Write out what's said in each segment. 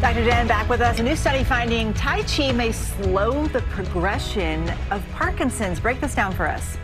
Dr. Dan back with us. A new study finding Tai Chi may slow the progression of Parkinson's. Break this down for us.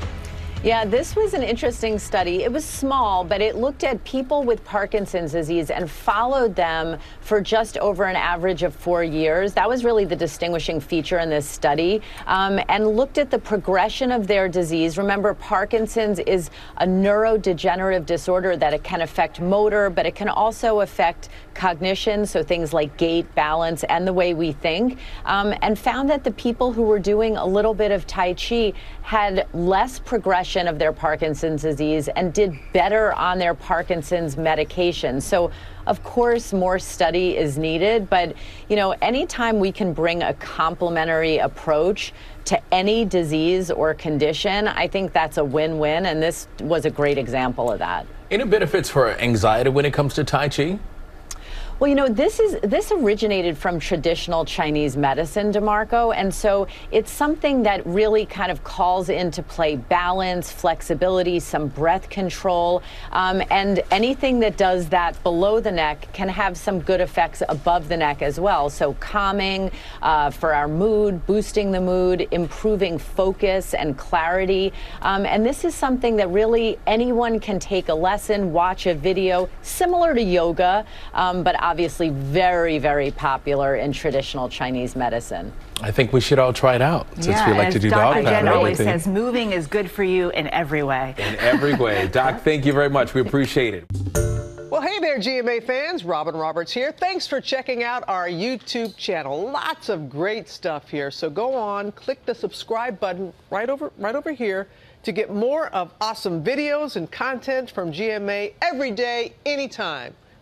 Yeah, this was an interesting study. It was small, but it looked at people with Parkinson's disease and followed them for just over an average of four years. That was really the distinguishing feature in this study, um, and looked at the progression of their disease. Remember, Parkinson's is a neurodegenerative disorder that it can affect motor, but it can also affect cognition, so things like gait, balance, and the way we think, um, and found that the people who were doing a little bit of Tai Chi had less progression progression of their Parkinson's disease and did better on their Parkinson's medication. So, of course, more study is needed, but you know, anytime we can bring a complementary approach to any disease or condition, I think that's a win-win, and this was a great example of that. Any benefits for anxiety when it comes to Tai Chi? Well, you know, this is this originated from traditional Chinese medicine, DeMarco, and so it's something that really kind of calls into play balance, flexibility, some breath control, um, and anything that does that below the neck can have some good effects above the neck as well. So calming uh, for our mood, boosting the mood, improving focus and clarity, um, and this is something that really anyone can take a lesson, watch a video, similar to yoga, um, but obviously very, very popular in traditional Chinese medicine. I think we should all try it out since yeah, we like to do Dr. dog Jen always says moving is good for you in every way. In every way. Doc, thank you very much. We appreciate it. Well, hey there, GMA fans. Robin Roberts here. Thanks for checking out our YouTube channel. Lots of great stuff here. So go on, click the subscribe button right over right over here to get more of awesome videos and content from GMA every day, anytime.